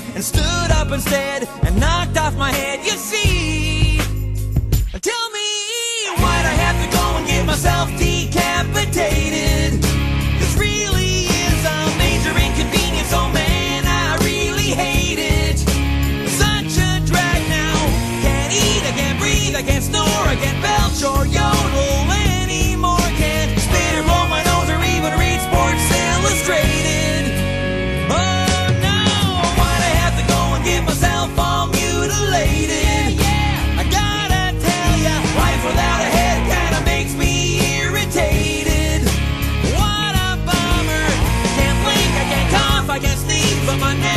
feet and stood up instead and knocked off my head. You see, tell me why'd I have to go and get myself decapitated? This really is a major inconvenience, oh man, I really hate it. Such a drag now. Can't eat, I can't breathe, I can't snore, I can't belch or yodel I can't sneeze, but my enjoying